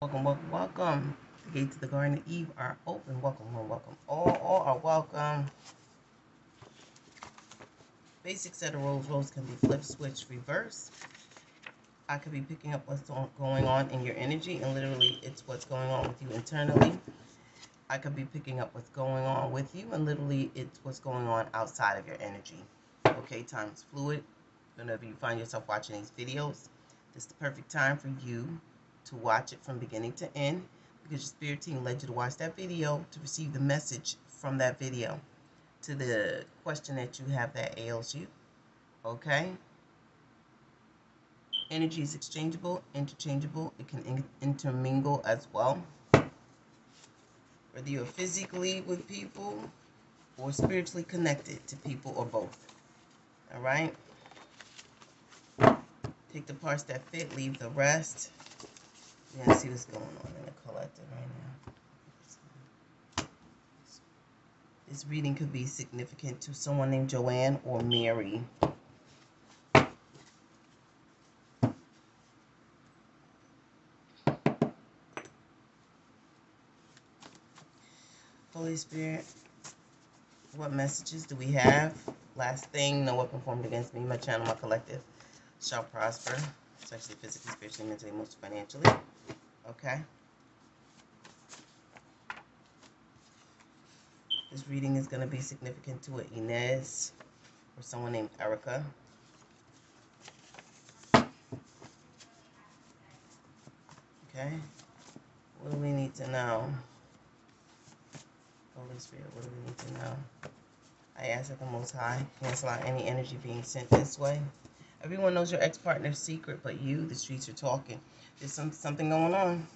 Welcome, welcome, welcome. The gates of the Garden of Eve are open. Welcome, welcome, welcome. All, all are welcome. Basic set of roles. Roles can be flipped, switched, reversed. I could be picking up what's going on in your energy, and literally, it's what's going on with you internally. I could be picking up what's going on with you, and literally, it's what's going on outside of your energy. Okay, time is fluid. Whenever you find yourself watching these videos, this is the perfect time for you to watch it from beginning to end because your spirit team led you to watch that video to receive the message from that video to the question that you have that ails you. Okay? Energy is exchangeable, interchangeable. It can in intermingle as well. Whether you're physically with people or spiritually connected to people or both. All right? Take the parts that fit, leave the rest. Going to see what's going on in the collective right now. This reading could be significant to someone named Joanne or Mary. Holy Spirit, what messages do we have? Last thing, no weapon formed against me, my channel, my collective shall prosper, sexually, physically, spiritually, mentally, most financially. Okay? This reading is going to be significant to an Inez or someone named Erica. Okay? What do we need to know? Holy Spirit, what do we need to know? I ask that the Most High cancel out any energy being sent this way. Everyone knows your ex-partner's secret, but you, the streets are talking. There's some something going on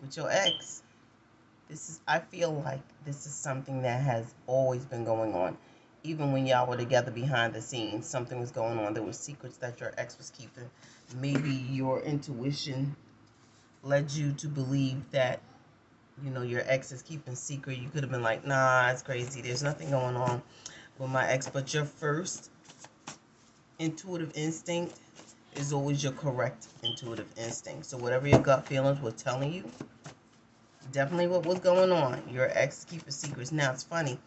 with your ex. This is I feel like this is something that has always been going on. Even when y'all were together behind the scenes, something was going on. There were secrets that your ex was keeping. Maybe your intuition led you to believe that you know your ex is keeping secret. You could have been like, nah, it's crazy. There's nothing going on with my ex. But your first intuitive instinct is always your correct intuitive instinct. So whatever your gut feelings were telling you, definitely what was going on. Your ex keeping secrets. Now it's funny.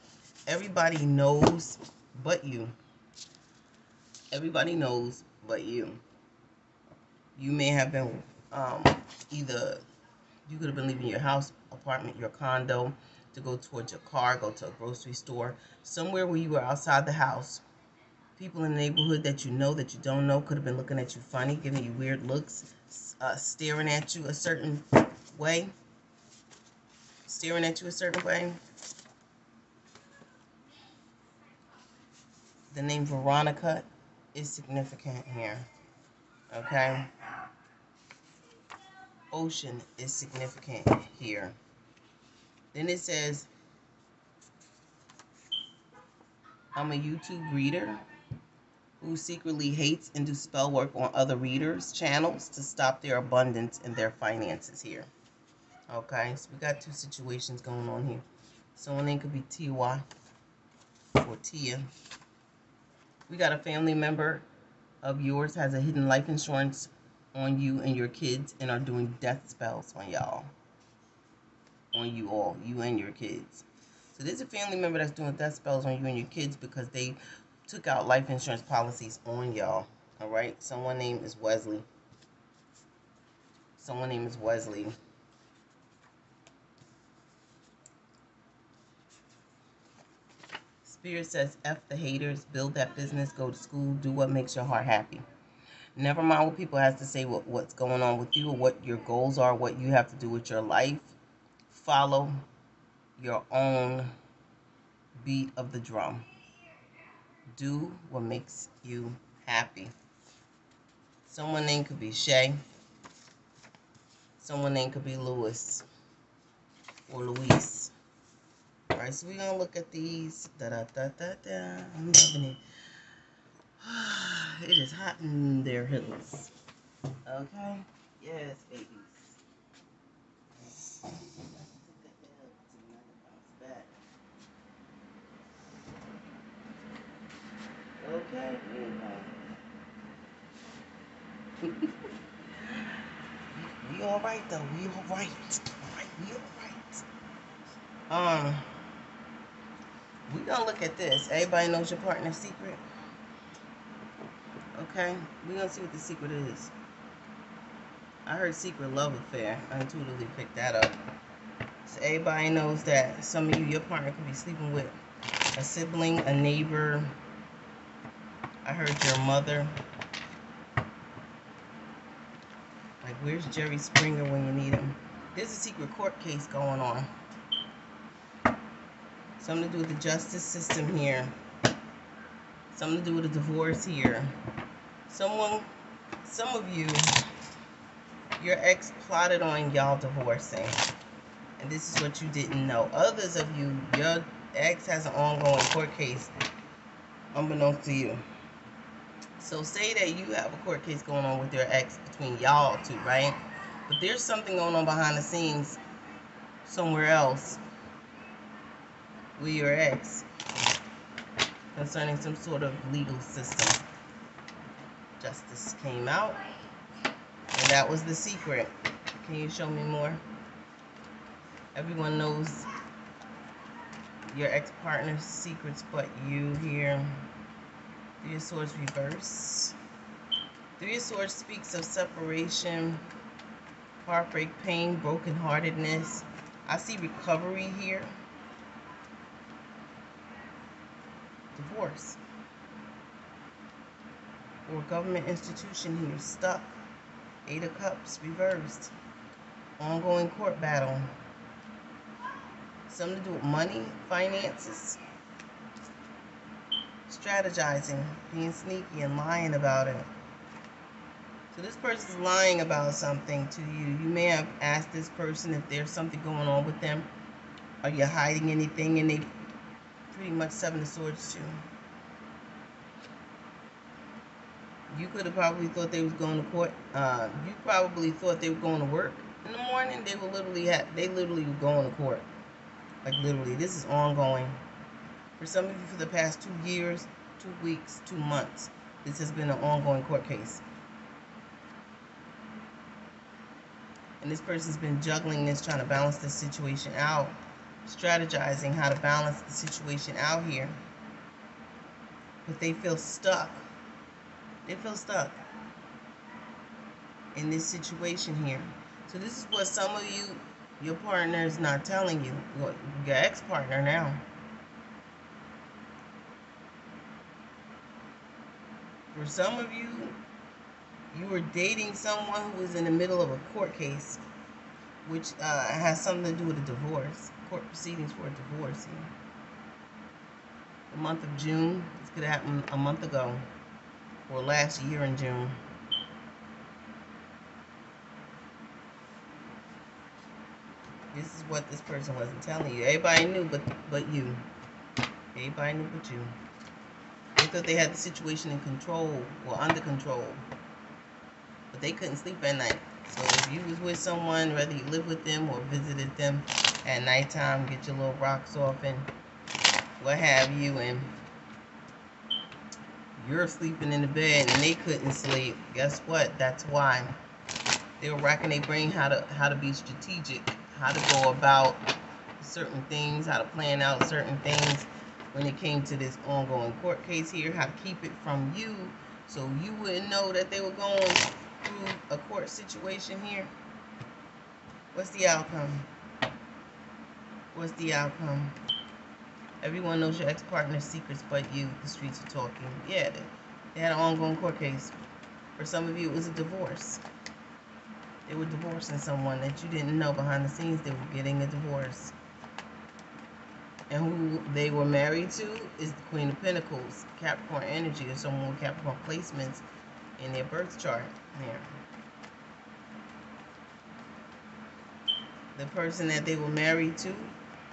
Everybody knows but you. Everybody knows but you. You may have been um, either you could have been leaving your house, apartment, your condo to go towards your car, go to a grocery store, somewhere where you were outside the house people in the neighborhood that you know that you don't know could have been looking at you funny, giving you weird looks, uh, staring at you a certain way, staring at you a certain way. The name Veronica is significant here. Okay? Ocean is significant here. Then it says, I'm a YouTube reader who secretly hates and do spell work on other readers' channels to stop their abundance and their finances here. Okay, so we got two situations going on here. Someone name could be T.Y. or Tia. We got a family member of yours has a hidden life insurance on you and your kids and are doing death spells on y'all. On you all, you and your kids. So there's a family member that's doing death spells on you and your kids because they took out life insurance policies on y'all. All right. Someone name is Wesley. Someone name is Wesley. Spirit says, F the haters, build that business, go to school, do what makes your heart happy. Never mind what people have to say, what, what's going on with you, or what your goals are, what you have to do with your life. Follow your own beat of the drum. Do what makes you happy. Someone name could be Shay. Someone name could be Lewis or Luis. All right, so we're gonna look at these. Da da da da da. I'm loving it. It is hot in their hills. Okay. Yes, babies. Okay, we all right though. We all right. All right. We all right. Um, we gonna look at this. Everybody knows your partner's secret. Okay, we gonna see what the secret is. I heard secret love affair. I intuitively picked that up. So everybody knows that some of you, your partner could be sleeping with a sibling, a neighbor. I heard your mother. Like, where's Jerry Springer when you need him? There's a secret court case going on. Something to do with the justice system here. Something to do with a divorce here. Someone, some of you, your ex plotted on y'all divorcing. And this is what you didn't know. Others of you, your ex has an ongoing court case unbeknownst to you. So say that you have a court case going on with your ex between y'all two, right? But there's something going on behind the scenes somewhere else with your ex concerning some sort of legal system. Justice came out, and that was the secret. Can you show me more? Everyone knows your ex-partner's secrets but you here. Three of Swords reverse. Three of Swords speaks of separation, heartbreak, pain, brokenheartedness. I see recovery here. Divorce. Or government institution here stuck. Eight of Cups reversed. Ongoing court battle. Something to do with money, finances strategizing, being sneaky, and lying about it. So this person is lying about something to you. You may have asked this person if there's something going on with them. Are you hiding anything? And they pretty much seven of swords too. You could have probably thought they was going to court. Uh, you probably thought they were going to work in the morning. They were literally had they literally were going to court. Like literally, this is ongoing. For some of you, for the past two years, two weeks, two months, this has been an ongoing court case. And this person's been juggling this, trying to balance the situation out, strategizing how to balance the situation out here. But they feel stuck. They feel stuck in this situation here. So this is what some of you, your partner is not telling you, your ex-partner now. For some of you, you were dating someone who was in the middle of a court case, which uh, has something to do with a divorce, court proceedings for a divorce. Here. The month of June, this could have happened a month ago, or last year in June. This is what this person wasn't telling you. Everybody knew, but but you. Everybody knew, but you. They thought they had the situation in control or under control. But they couldn't sleep at night. So if you was with someone, whether you live with them or visited them at nighttime, get your little rocks off and what have you, and you're sleeping in the bed and they couldn't sleep, guess what? That's why. They were racking their brain how to how to be strategic, how to go about certain things, how to plan out certain things when it came to this ongoing court case here, how to keep it from you so you wouldn't know that they were going through a court situation here. What's the outcome? What's the outcome? Everyone knows your ex-partner's secrets but you. The streets are talking. Yeah, they, they had an ongoing court case. For some of you, it was a divorce. They were divorcing someone that you didn't know behind the scenes they were getting a divorce and who they were married to is the Queen of Pentacles, Capricorn energy, or someone with Capricorn placements in their birth chart there. The person that they were married to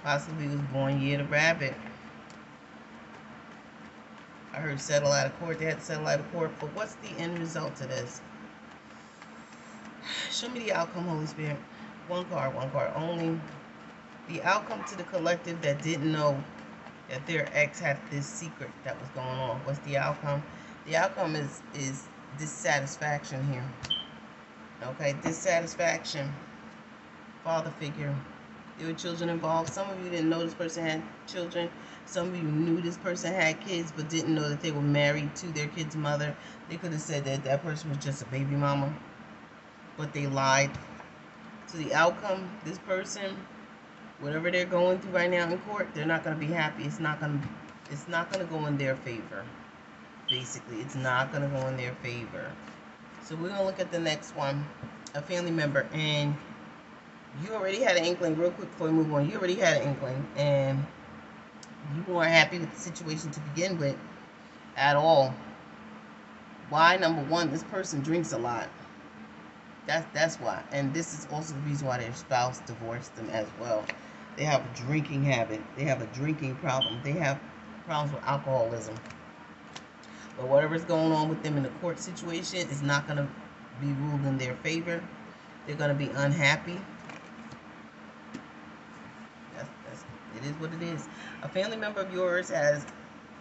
possibly was born year to rabbit. I heard settle out of court. They had to settle out of court. But what's the end result to this? Show me the outcome, Holy Spirit. One card, one card only the outcome to the collective that didn't know that their ex had this secret that was going on. What's the outcome? The outcome is is dissatisfaction here. Okay, dissatisfaction. Father figure. There were children involved. Some of you didn't know this person had children. Some of you knew this person had kids but didn't know that they were married to their kid's mother. They could have said that that person was just a baby mama, but they lied. So the outcome, this person, whatever they're going through right now in court, they're not going to be happy. It's not going to it's not going to go in their favor. Basically, it's not going to go in their favor. So we're going to look at the next one. A family member and you already had an inkling real quick before we move on. You already had an inkling and you weren't happy with the situation to begin with at all. Why? Number one, this person drinks a lot. That's that's why. And this is also the reason why their spouse divorced them as well. They have a drinking habit. They have a drinking problem. They have problems with alcoholism. But whatever's going on with them in the court situation is not going to be ruled in their favor. They're going to be unhappy. That's, that's, it is what it is. A family member of yours has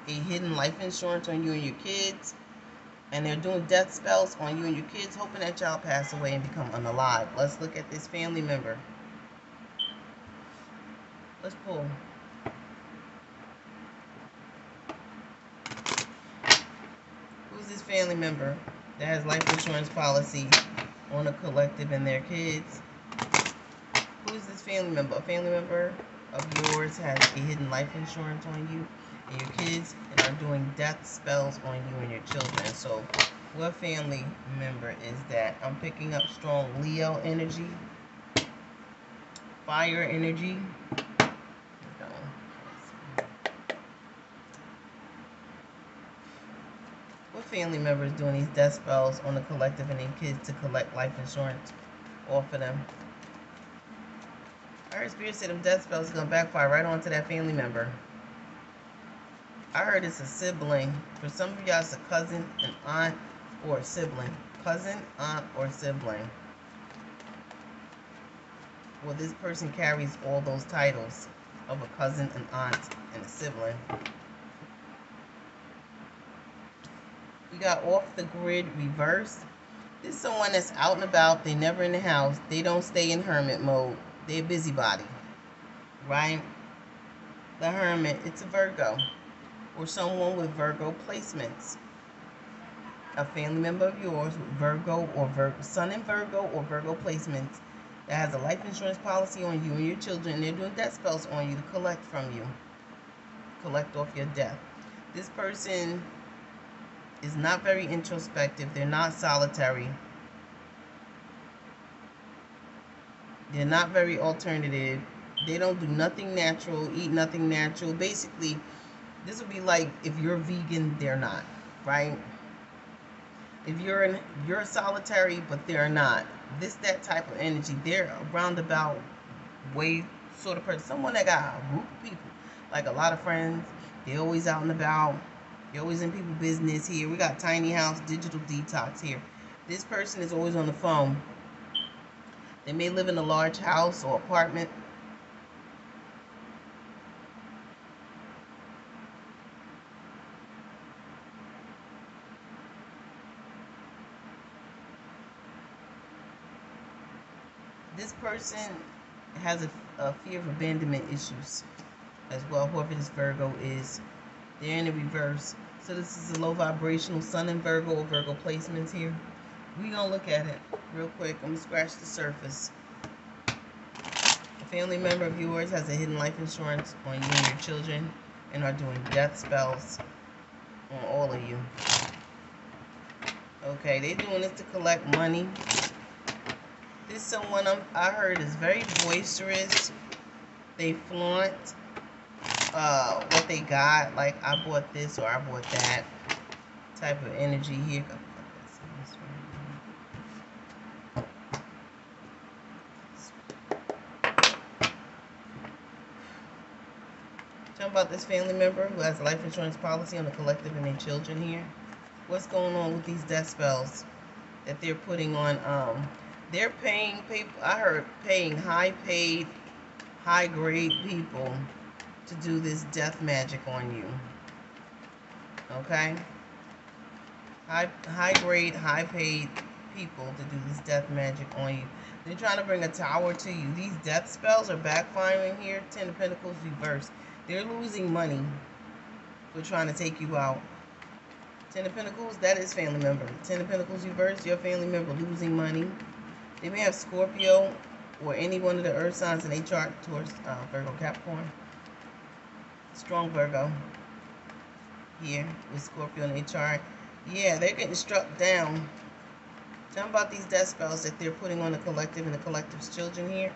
a hidden life insurance on you and your kids. And they're doing death spells on you and your kids, hoping that y'all pass away and become unalive. Let's look at this family member. Let's pull. Who's this family member that has life insurance policy on a collective and their kids. Who is this family member? A family member of yours has a hidden life insurance on you your kids and are doing death spells on you and your children. So what family member is that? I'm picking up strong Leo energy, fire energy, What family member is doing these death spells on the collective and their kids to collect life insurance off of them. I heard Spirit said them death spells are going to backfire right onto that family member. I heard it's a sibling. For some of y'all, it's a cousin, an aunt, or a sibling. Cousin, aunt, or sibling. Well, this person carries all those titles of a cousin, an aunt, and a sibling. We got off the grid reverse. This is someone that's out and about. They never in the house. They don't stay in hermit mode. They're busybody. Right? The hermit, it's a Virgo. Or someone with Virgo placements. A family member of yours with Virgo or Virgo, Sun in Virgo or Virgo placements that has a life insurance policy on you and your children. They're doing death spells on you to collect from you. Collect off your death. This person is not very introspective. They're not solitary. They're not very alternative. They don't do nothing natural, eat nothing natural. Basically, this would be like if you're vegan, they're not, right? If you're in, you're solitary, but they're not. This that type of energy. They're a roundabout way sort of person. Someone that got a group of people, like a lot of friends. They're always out and about you're always in people business here. We got tiny house digital detox here. This person is always on the phone. They may live in a large house or apartment. This person has a, a fear of abandonment issues as well, whoever this Virgo is. They're in the reverse. So this is a low vibrational sun in Virgo or Virgo placements here. We're going to look at it real quick. I'm going to scratch the surface. A family member of yours has a hidden life insurance on you and your children and are doing death spells on all of you. Okay, they're doing this to collect money. This someone I'm, I heard is very boisterous. They flaunt uh, what they got. Like, I bought this or I bought that type of energy here. Talk about this family member who has a life insurance policy on the collective and their children here. What's going on with these death spells that they're putting on? Um, they're paying people. I heard paying high paid, high grade people to do this death magic on you. Okay? High, high grade, high paid people to do this death magic on you. They're trying to bring a tower to you. These death spells are backfiring here. Ten of Pentacles reversed. They're losing money for trying to take you out. Ten of Pentacles, that is family member. Ten of Pentacles reversed, your family member losing money. They may have Scorpio or any one of the earth signs in a chart towards uh, Virgo Capricorn. Strong Virgo here with Scorpio in a chart. Yeah, they're getting struck down. Tell about these death spells that they're putting on the collective and the collective's children here.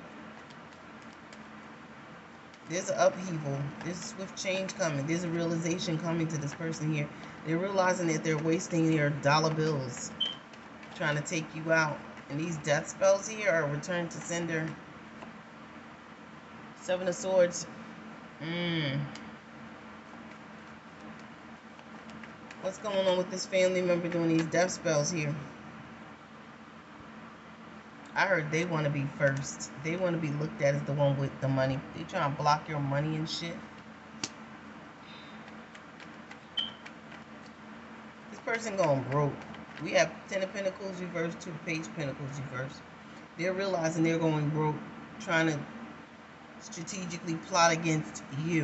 There's an upheaval. There's swift change coming. There's a realization coming to this person here. They're realizing that they're wasting their dollar bills trying to take you out. And these death spells here are return to sender. Seven of Swords. Mmm. What's going on with this family member doing these death spells here? I heard they want to be first. They want to be looked at as the one with the money. They trying to block your money and shit. This person going broke. We have Ten of Pentacles reversed, Two of Page Pentacles reversed. They're realizing they're going broke, trying to strategically plot against you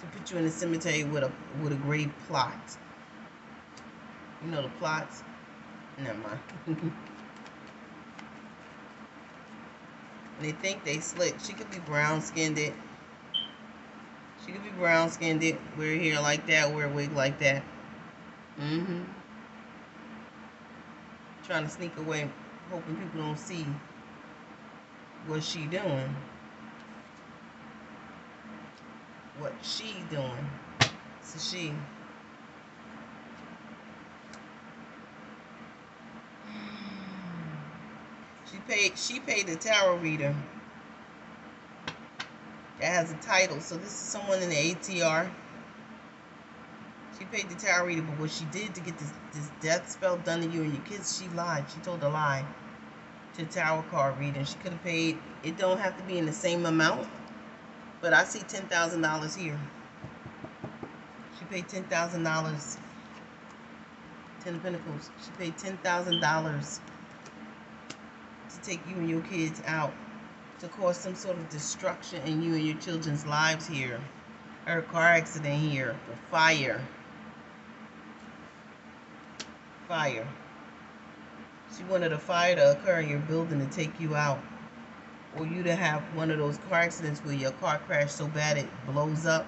to put you in a cemetery with a with a grave plot. You know the plots? Never mind. they think they slick. She could be brown skinned it. She could be brown skinned it. Wear hair like that, wear a wig like that. Mm-hmm. Trying to sneak away, hoping people don't see what she doing. What she doing. So she. She paid she paid the tarot reader that has a title. So this is someone in the ATR. She paid the tarot reader, but what she did to get this, this death spell done to you and your kids, she lied. She told a lie to the tarot card reader. She could have paid, it don't have to be in the same amount, but I see $10,000 here. She paid $10,000. Ten of Pentacles. She paid $10,000 to take you and your kids out to cause some sort of destruction in you and your children's lives here, a car accident here, or fire. Fire. She wanted a fire to occur in your building to take you out. Or you to have one of those car accidents where your car crashed so bad it blows up.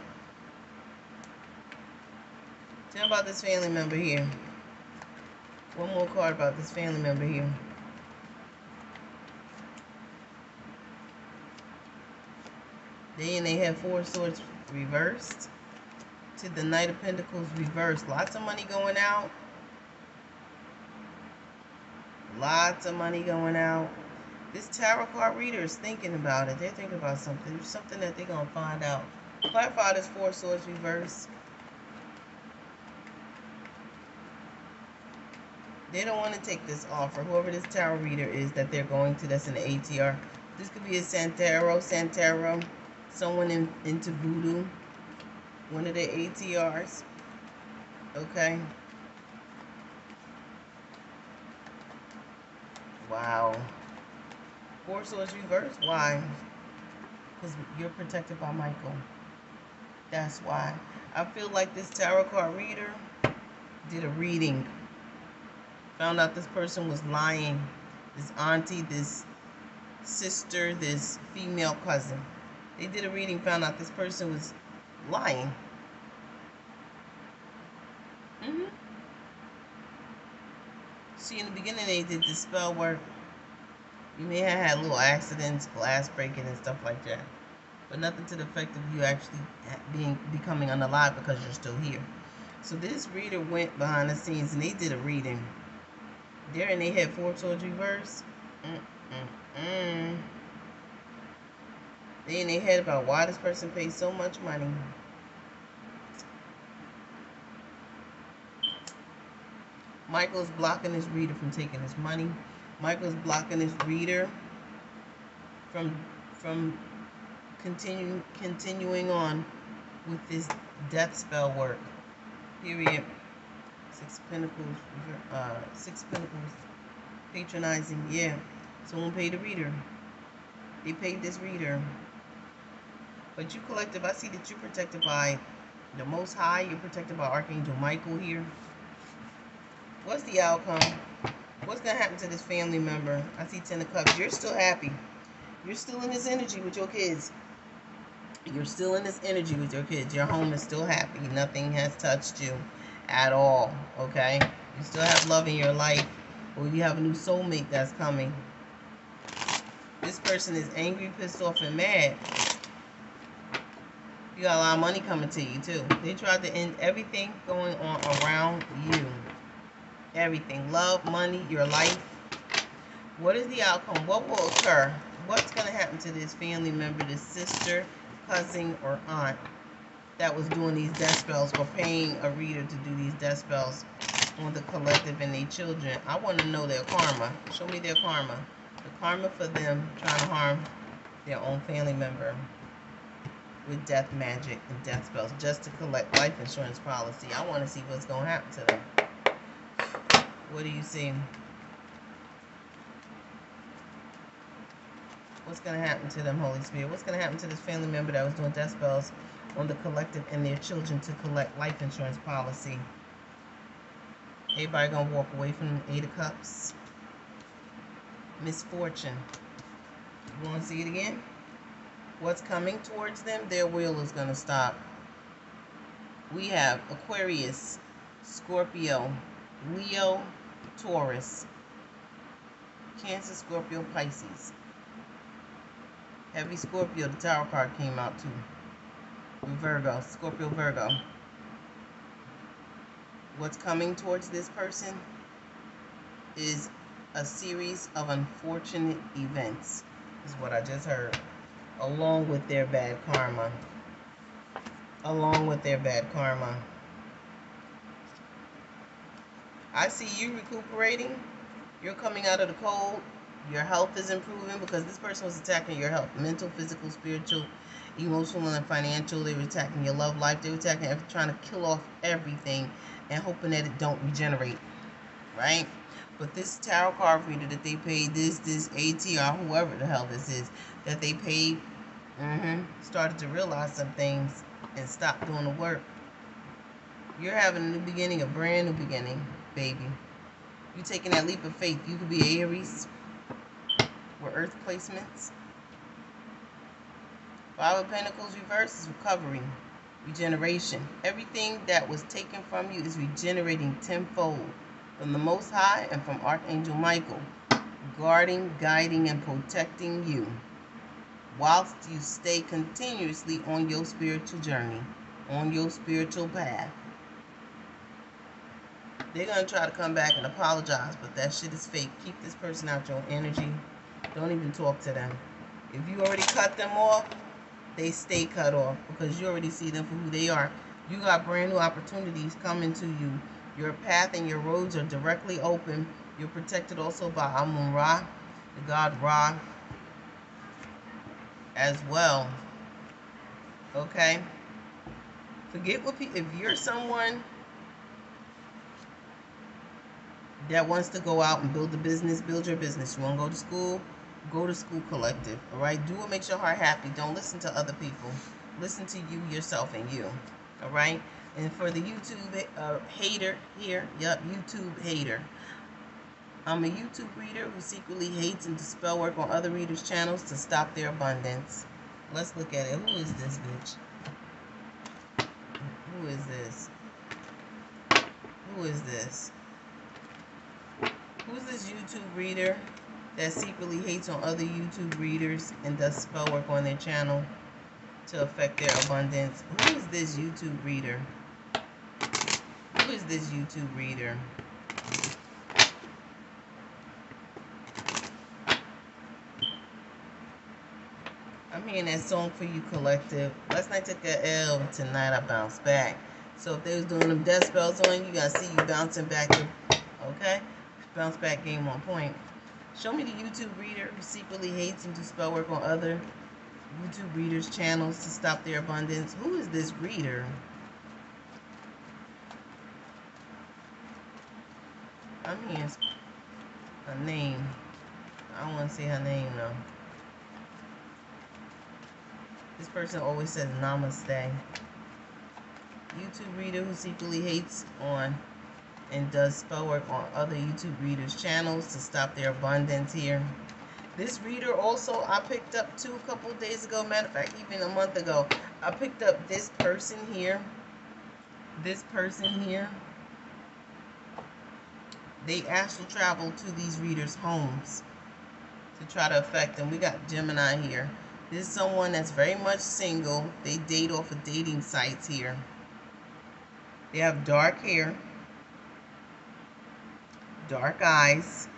Tell about this family member here. One more card about this family member here. Then they have Four Swords reversed to the Knight of Pentacles reversed. Lots of money going out. Lots of money going out. This tarot card reader is thinking about it. They're thinking about something. There's something that they're going to find out. Clarify this Four Swords reversed. They don't want to take this offer. Whoever this tarot reader is that they're going to, that's the ATR. This could be a Santero, Santero someone in, into voodoo, one of the ATRs. Okay. Wow. Four swords reversed. Why? Because you're protected by Michael. That's why. I feel like this tarot card reader did a reading. Found out this person was lying. This auntie, this sister, this female cousin. They did a reading, found out this person was lying. See, in the beginning, they did the spell work. You may have had little accidents, glass breaking, and stuff like that. But nothing to the effect of you actually being becoming unalive because you're still here. So this reader went behind the scenes and they did a reading. There and they had four swords reverse. Mm-mm-mm. They in their head about why this person pays so much money. Michael's blocking his reader from taking his money. Michael's blocking his reader from from continuing continuing on with this death spell work. Period. Six pentacles. Uh, six pentacles Patronizing, yeah. Someone paid the reader. They paid this reader. But you collective, I see that you're protected by the Most High. You're protected by Archangel Michael here. What's the outcome? What's going to happen to this family member? I see Ten of Cups. You're still happy. You're still in this energy with your kids. You're still in this energy with your kids. Your home is still happy. Nothing has touched you at all. Okay? You still have love in your life. Or you have a new soulmate that's coming. This person is angry, pissed off, and mad. You got a lot of money coming to you, too. They tried to end everything going on around you. Everything. Love, money, your life. What is the outcome? What will occur? What's going to happen to this family member, this sister, cousin, or aunt that was doing these death spells or paying a reader to do these death spells on the collective and their children? I want to know their karma. Show me their karma. The karma for them trying to harm their own family member with death magic and death spells just to collect life insurance policy. I want to see what's going to happen to them. What do you see? What's going to happen to them, Holy Spirit? What's going to happen to this family member that was doing death spells on the collective and their children to collect life insurance policy? Everybody going to walk away from Eight of Cups? Misfortune. You want to see it again? What's coming towards them, their will is going to stop. We have Aquarius, Scorpio, Leo, Taurus, Cancer, Scorpio, Pisces. Heavy Scorpio, the Tower card came out too. Virgo, Scorpio, Virgo. What's coming towards this person is a series of unfortunate events, is what I just heard, along with their bad karma. Along with their bad karma. I see you recuperating. You're coming out of the cold. Your health is improving because this person was attacking your health mental, physical, spiritual, emotional, and financial. They were attacking your love life. They were attacking, trying to kill off everything and hoping that it don't regenerate. Right? But this tarot card reader that they paid, this, this ATR, whoever the hell this is, that they paid, mm-hmm, started to realize some things and stop doing the work. You're having a new beginning, a brand new beginning, baby. You taking that leap of faith. You could be Aries or Earth placements. Five of Pentacles reverse is recovery, regeneration. Everything that was taken from you is regenerating tenfold from the Most High and from Archangel Michael, guarding, guiding, and protecting you whilst you stay continuously on your spiritual journey, on your spiritual path. They're going to try to come back and apologize, but that shit is fake. Keep this person out your energy. Don't even talk to them. If you already cut them off, they stay cut off because you already see them for who they are. You got brand new opportunities coming to you your path and your roads are directly open. You're protected also by Amun Ra, the god Ra, as well. Okay? Forget what people, if you're someone that wants to go out and build a business, build your business. You want to go to school? Go to school collective. All right? Do what makes your heart happy. Don't listen to other people. Listen to you, yourself, and you. All right? And for the YouTube uh, hater here, yep, YouTube hater. I'm a YouTube reader who secretly hates and does spell work on other readers' channels to stop their abundance. Let's look at it. Who is this bitch? Who is this? Who is this? Who's this YouTube reader that secretly hates on other YouTube readers and does spell work on their channel to affect their abundance? Who is this YouTube reader? Who is this YouTube reader? I'm hearing that song for you, collective. Last night took a L. Tonight I bounced back. So if they was doing them death spells on you, gotta see you bouncing back. Okay? Bounce back game on point. Show me the YouTube reader who secretly hates and do spell work on other YouTube readers' channels to stop their abundance. Who is this reader? I'm hearing, her name. I don't want to say her name though. This person always says namaste. YouTube reader who secretly hates on and does spell work on other YouTube readers' channels to stop their abundance here. This reader also I picked up two a couple days ago. Matter of fact, even a month ago, I picked up this person here. This person here. They astral travel to these readers' homes to try to affect them. We got Gemini here. This is someone that's very much single. They date off of dating sites here. They have dark hair, dark eyes.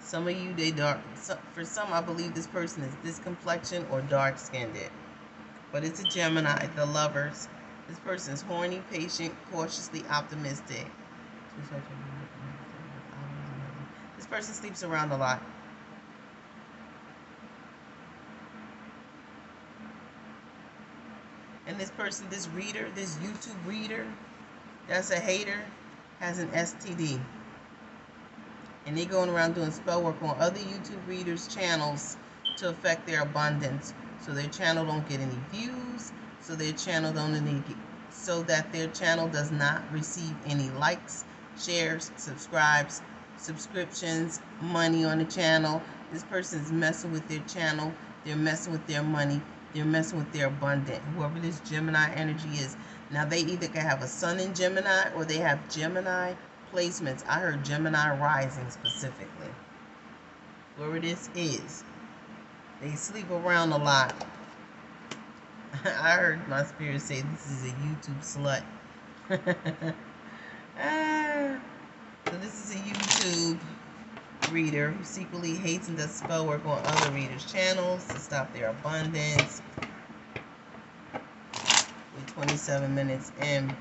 Some of you, they dark. For some, I believe this person is this complexion or dark skinned. But it's a Gemini, the lovers. This person is horny, patient, cautiously optimistic. This person sleeps around a lot. And this person, this reader, this YouTube reader, that's a hater, has an STD. And they going around doing spell work on other YouTube readers' channels to affect their abundance. So their channel don't get any views, so their channel don't any so that their channel does not receive any likes, shares, subscribes, subscriptions, money on the channel. This person is messing with their channel. They're messing with their money. They're messing with their abundant. Whoever this Gemini energy is. Now, they either can have a sun in Gemini or they have Gemini placements. I heard Gemini rising specifically. Whoever this is. They sleep around a lot. I heard my spirit say this is a YouTube slut. ah, so this is a YouTube reader who secretly hates and does spell work on other readers' channels to stop their abundance. We're 27 minutes in.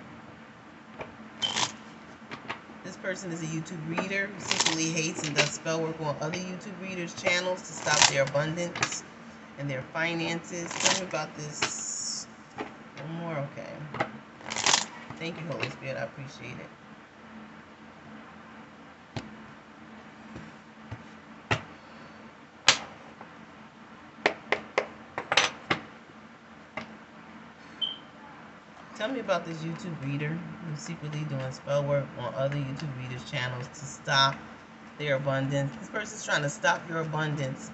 Person is a YouTube reader who secretly hates and does spell work on other YouTube readers' channels to stop their abundance and their finances. Tell me about this. One more, okay. Thank you, Holy Spirit. I appreciate it. Tell me about this YouTube reader who's secretly doing spell work on other YouTube readers' channels to stop their abundance. This person's trying to stop your abundance.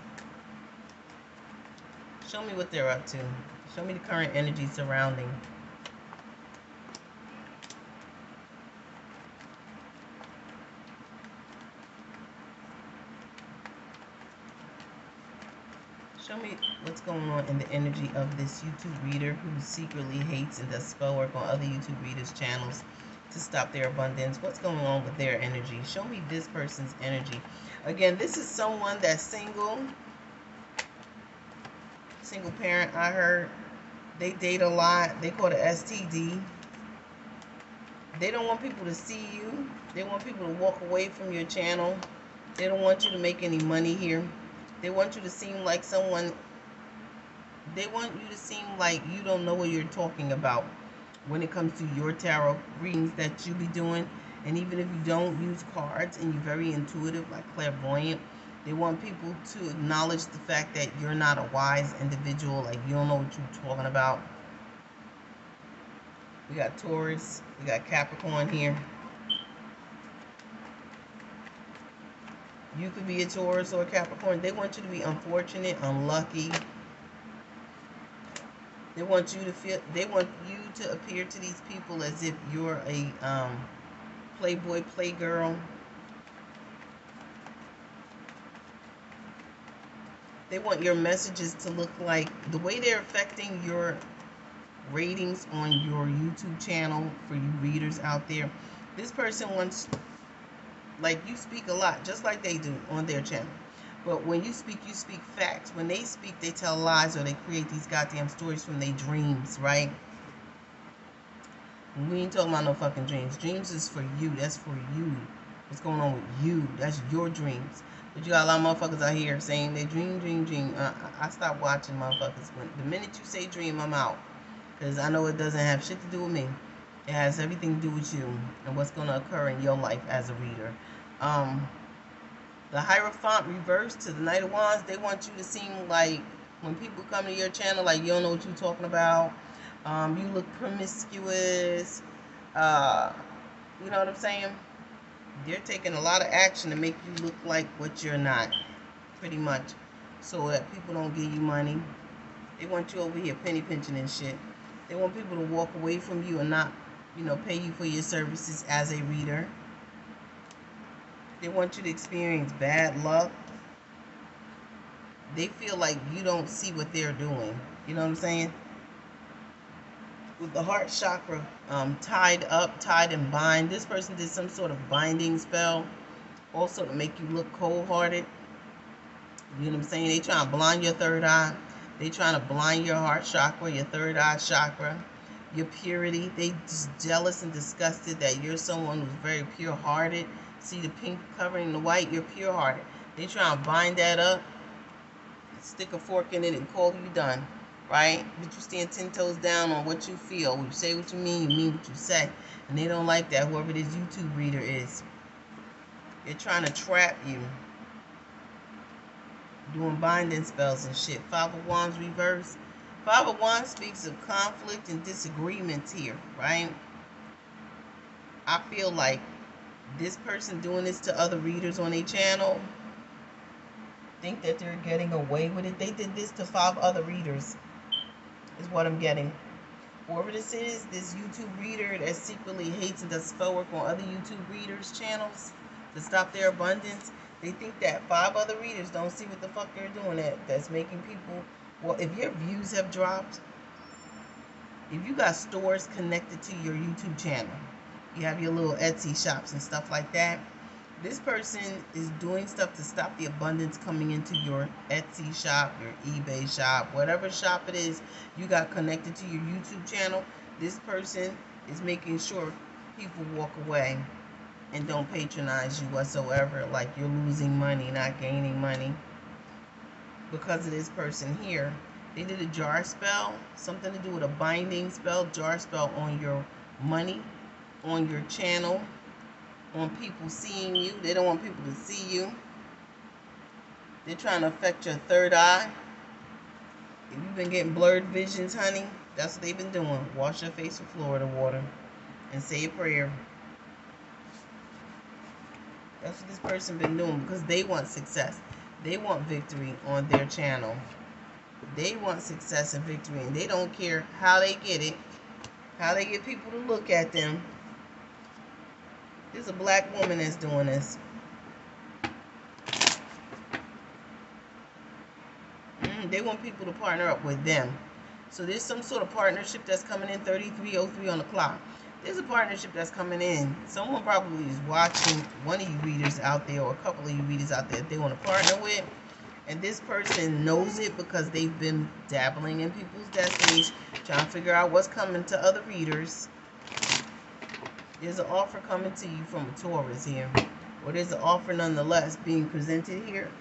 Show me what they're up to. Show me the current energy surrounding Show me what's going on in the energy of this YouTube reader who secretly hates and does spell work on other YouTube readers' channels to stop their abundance. What's going on with their energy? Show me this person's energy. Again, this is someone that's single. Single parent, I heard. They date a lot. They call it STD. They don't want people to see you. They want people to walk away from your channel. They don't want you to make any money here. They want you to seem like someone, they want you to seem like you don't know what you're talking about when it comes to your tarot readings that you be doing. And even if you don't use cards and you're very intuitive, like clairvoyant, they want people to acknowledge the fact that you're not a wise individual, like you don't know what you're talking about. We got Taurus, we got Capricorn here. You could be a Taurus or a Capricorn. They want you to be unfortunate, unlucky. They want you to feel. They want you to appear to these people as if you're a um, playboy, playgirl. They want your messages to look like the way they're affecting your ratings on your YouTube channel for you readers out there. This person wants like you speak a lot, just like they do on their channel. But when you speak, you speak facts. When they speak, they tell lies or they create these goddamn stories from their dreams, right? We ain't talking about no fucking dreams. Dreams is for you. That's for you. What's going on with you? That's your dreams. But you got a lot of motherfuckers out here saying they dream, dream, dream. Uh, I stop watching motherfuckers. When the minute you say dream, I'm out. Because I know it doesn't have shit to do with me. It has everything to do with you and what's going to occur in your life as a reader. Um, The Hierophant reversed to the Knight of Wands, they want you to seem like when people come to your channel, like you don't know what you're talking about. Um, you look promiscuous. Uh, you know what I'm saying? They're taking a lot of action to make you look like what you're not, pretty much, so that people don't give you money. They want you over here penny pinching and shit. They want people to walk away from you and not, you know, pay you for your services as a reader. They want you to experience bad luck. They feel like you don't see what they're doing. You know what I'm saying? With the heart chakra um, tied up, tied and bind, this person did some sort of binding spell also to make you look cold-hearted. You know what I'm saying? They trying to blind your third eye. They trying to blind your heart chakra, your third eye chakra, your purity. They just jealous and disgusted that you're someone who's very pure-hearted See the pink covering the white, you're pure hearted. They try to bind that up, stick a fork in it, and call you done. Right? But you stand ten toes down on what you feel. You say what you mean, you mean what you say. And they don't like that, whoever this YouTube reader is. They're trying to trap you. Doing binding spells and shit. Five of Wands reverse. Five of Wands speaks of conflict and disagreements here, right? I feel like this person doing this to other readers on a channel think that they're getting away with it. They did this to five other readers, is what I'm getting. Whoever this is, this YouTube reader that secretly hates and does spell work on other YouTube readers' channels to stop their abundance, they think that five other readers don't see what the fuck they're doing that that's making people well if your views have dropped if you got stores connected to your youtube channel you have your little Etsy shops and stuff like that. This person is doing stuff to stop the abundance coming into your Etsy shop, your eBay shop, whatever shop it is you got connected to your YouTube channel. This person is making sure people walk away and don't patronize you whatsoever, like you're losing money, not gaining money. Because of this person here, they did a jar spell, something to do with a binding spell, jar spell on your money on your channel, on people seeing you. They don't want people to see you. They're trying to affect your third eye. If you've been getting blurred visions, honey, that's what they've been doing. Wash your face with Florida water and say a prayer. That's what this person been doing because they want success. They want victory on their channel. They want success and victory, and they don't care how they get it, how they get people to look at them, there's a black woman that's doing this. Mm, they want people to partner up with them. So there's some sort of partnership that's coming in 3303 on the clock. There's a partnership that's coming in. Someone probably is watching one of you readers out there or a couple of you readers out there they want to partner with. And this person knows it because they've been dabbling in people's destinies, trying to figure out what's coming to other readers. There's an offer coming to you from a Taurus here. Or there's an offer nonetheless being presented here.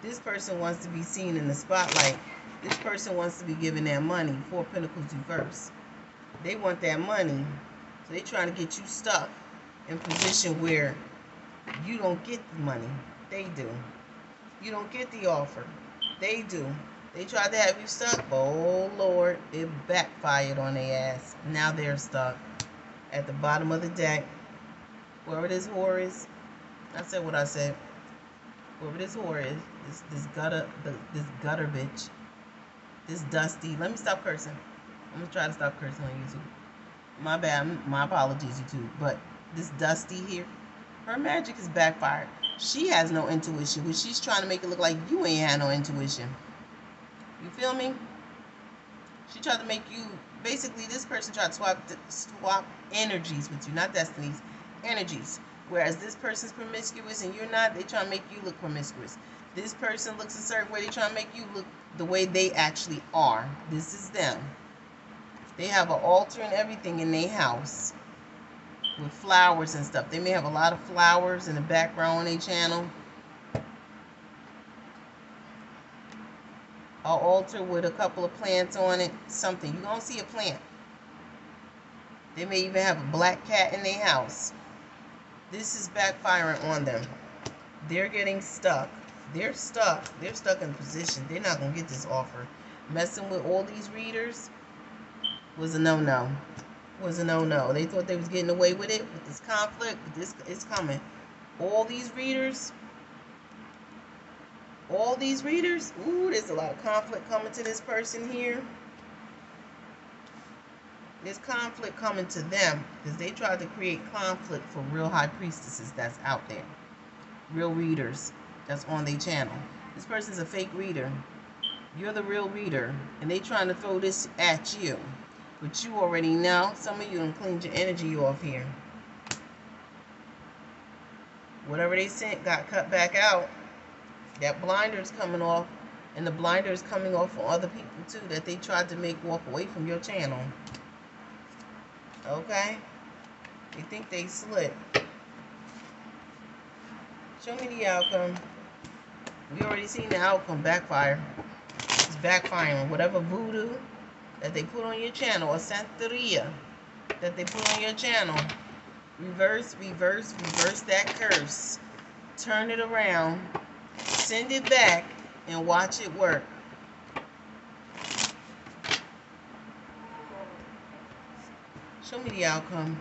This person wants to be seen in the spotlight. This person wants to be given that money. Four Pentacles reverse. They want that money. So they're trying to get you stuck in position where you don't get the money. They do. You don't get the offer. They do. They tried to have you stuck, but oh Lord, it backfired on their ass. Now they're stuck at the bottom of the deck. Wherever this whore is, I said what I said. Wherever this whore is, this this gutter this gutter bitch, this dusty. Let me stop cursing. I'm gonna try to stop cursing on YouTube. My bad. My apologies, YouTube. But this dusty here, her magic is backfired. She has no intuition, but she's trying to make it look like you ain't had no intuition. You feel me? She tried to make you basically this person tried to swap swap energies with you, not destinies, energies. Whereas this person's promiscuous and you're not, they try to make you look promiscuous. This person looks a certain way, they try to make you look the way they actually are. This is them. They have an altar and everything in their house with flowers and stuff. They may have a lot of flowers in the background on their channel. An altar with a couple of plants on it, something. You're going to see a plant. They may even have a black cat in their house. This is backfiring on them. they're getting stuck. They're stuck. They're stuck in position. They're not gonna get this offer. Messing with all these readers was a no-no. Was a no-no. They thought they was getting away with it with this conflict. But this is coming. All these readers. All these readers. Ooh, there's a lot of conflict coming to this person here. There's conflict coming to them because they tried to create conflict for real high priestesses that's out there. Real readers that's on their channel. This person's a fake reader. You're the real reader. And they trying to throw this at you. But you already know. Some of you done cleaned your energy off here. Whatever they sent got cut back out. That blinder's coming off. And the blinder is coming off on other people too that they tried to make walk away from your channel. Okay? They think they slick. Show me the outcome. We already seen the outcome backfire. It's backfiring. Whatever voodoo that they put on your channel, or Santeria that they put on your channel, reverse, reverse, reverse that curse. Turn it around. Send it back and watch it work. Show me the outcome.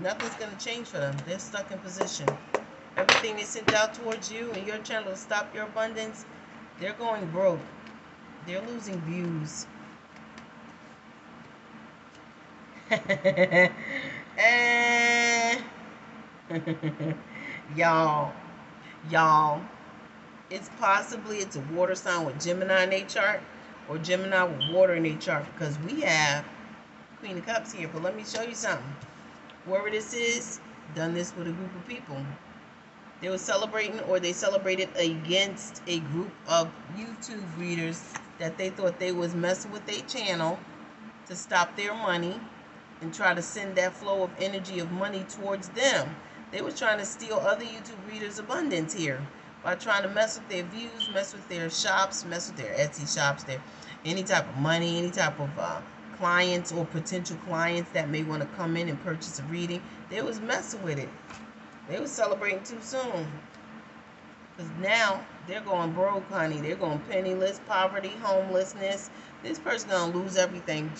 Nothing's going to change for them. They're stuck in position. Everything they sent out towards you and your channel to stop your abundance, they're going broke. They're losing views. Eh. y'all, y'all, it's possibly it's a water sign with Gemini in their chart or Gemini with water in their chart because we have Queen of Cups here. But let me show you something. Whoever this is, done this with a group of people. They were celebrating or they celebrated against a group of YouTube readers that they thought they was messing with their channel to stop their money and try to send that flow of energy of money towards them. They were trying to steal other YouTube readers' abundance here by trying to mess with their views, mess with their shops, mess with their Etsy shops, their any type of money, any type of uh, clients or potential clients that may want to come in and purchase a reading. They was messing with it. They was celebrating too soon. Because now they're going broke, honey. They're going penniless, poverty, homelessness. This person going to lose everything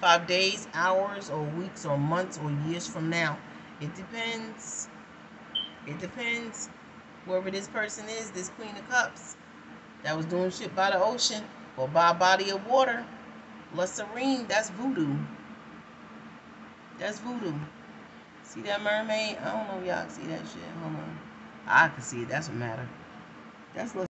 five days, hours, or weeks, or months, or years from now. It depends. It depends. Whoever this person is, this Queen of Cups, that was doing shit by the ocean or by a body of water. La Sirène, that's voodoo. That's voodoo. See that mermaid? I don't know if y'all see that shit. Hold on. I can see it. That's what matter. That's